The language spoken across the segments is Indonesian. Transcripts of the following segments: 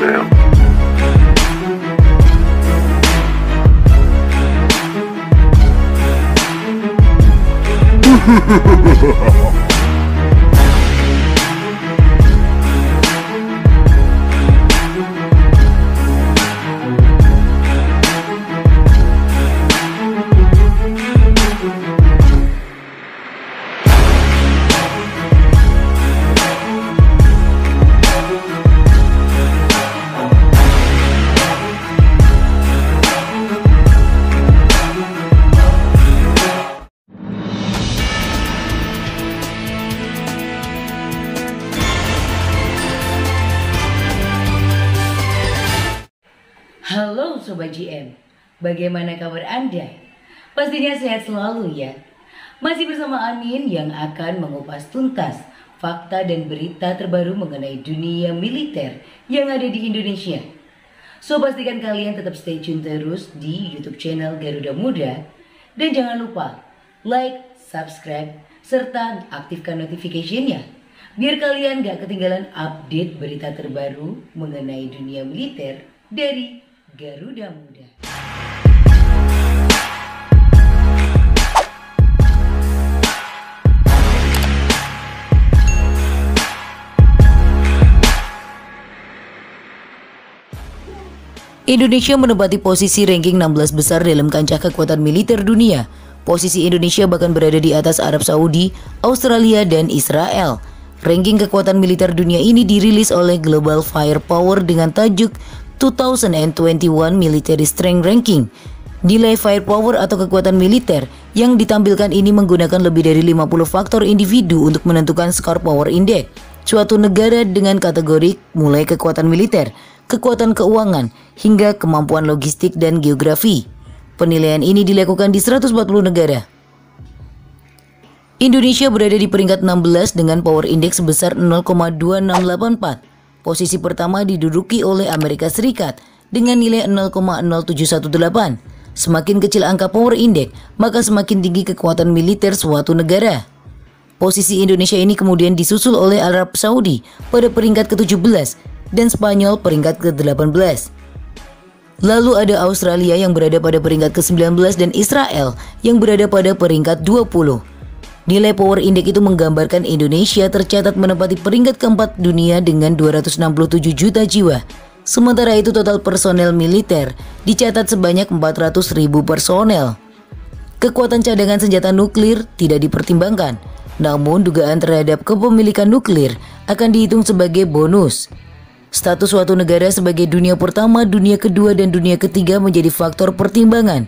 right now. Ha ha ha ha ha ha! Sobat GM, bagaimana kabar Anda? Pastinya sehat selalu ya. Masih bersama Anin yang akan mengupas tuntas fakta dan berita terbaru mengenai dunia militer yang ada di Indonesia. So pastikan kalian tetap stay tune terus di YouTube channel Garuda Muda dan jangan lupa like, subscribe, serta aktifkan notification-nya biar kalian gak ketinggalan update berita terbaru mengenai dunia militer dari Garuda Muda. Indonesia menempati posisi ranking 16 besar dalam kancah kekuatan militer dunia. Posisi Indonesia bahkan berada di atas Arab Saudi, Australia, dan Israel. Ranking kekuatan militer dunia ini dirilis oleh Global Firepower dengan tajuk 2021 Military Strength Ranking. Nilai firepower atau kekuatan militer yang ditampilkan ini menggunakan lebih dari 50 faktor individu untuk menentukan skor power index suatu negara dengan kategori mulai kekuatan militer, kekuatan keuangan, hingga kemampuan logistik dan geografi. Penilaian ini dilakukan di 140 negara. Indonesia berada di peringkat 16 dengan power index sebesar 0,2684. Posisi pertama diduduki oleh Amerika Serikat dengan nilai 0,0718. Semakin kecil angka power index, maka semakin tinggi kekuatan militer suatu negara. Posisi Indonesia ini kemudian disusul oleh Arab Saudi pada peringkat ke-17 dan Spanyol peringkat ke-18. Lalu ada Australia yang berada pada peringkat ke-19 dan Israel yang berada pada peringkat 20. Nilai power index itu menggambarkan Indonesia tercatat menempati peringkat keempat dunia dengan 267 juta jiwa. Sementara itu total personel militer dicatat sebanyak 400 ribu personel. Kekuatan cadangan senjata nuklir tidak dipertimbangkan, namun dugaan terhadap kepemilikan nuklir akan dihitung sebagai bonus. Status suatu negara sebagai dunia pertama, dunia kedua, dan dunia ketiga menjadi faktor pertimbangan.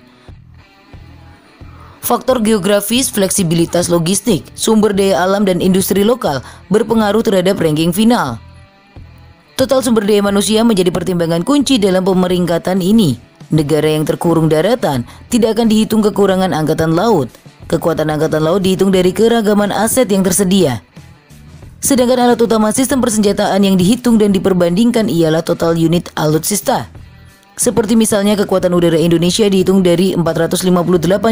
Faktor geografis, fleksibilitas logistik, sumber daya alam, dan industri lokal berpengaruh terhadap ranking final. Total sumber daya manusia menjadi pertimbangan kunci dalam pemeringkatan ini. Negara yang terkurung daratan tidak akan dihitung kekurangan angkatan laut. Kekuatan angkatan laut dihitung dari keragaman aset yang tersedia. Sedangkan alat utama sistem persenjataan yang dihitung dan diperbandingkan ialah total unit alutsista. Seperti misalnya kekuatan udara Indonesia dihitung dari 458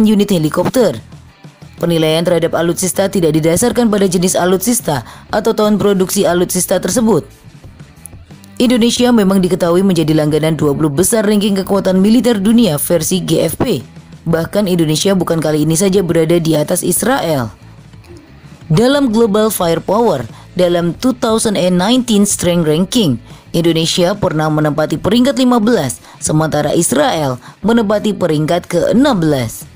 unit helikopter. Penilaian terhadap alutsista tidak didasarkan pada jenis alutsista atau tahun produksi alutsista tersebut. Indonesia memang diketahui menjadi langganan 20 besar ranking kekuatan militer dunia versi GFP. Bahkan Indonesia bukan kali ini saja berada di atas Israel. Dalam Global Firepower, dalam 2019 Strength Ranking, Indonesia pernah menempati peringkat 15, sementara Israel menempati peringkat ke-16.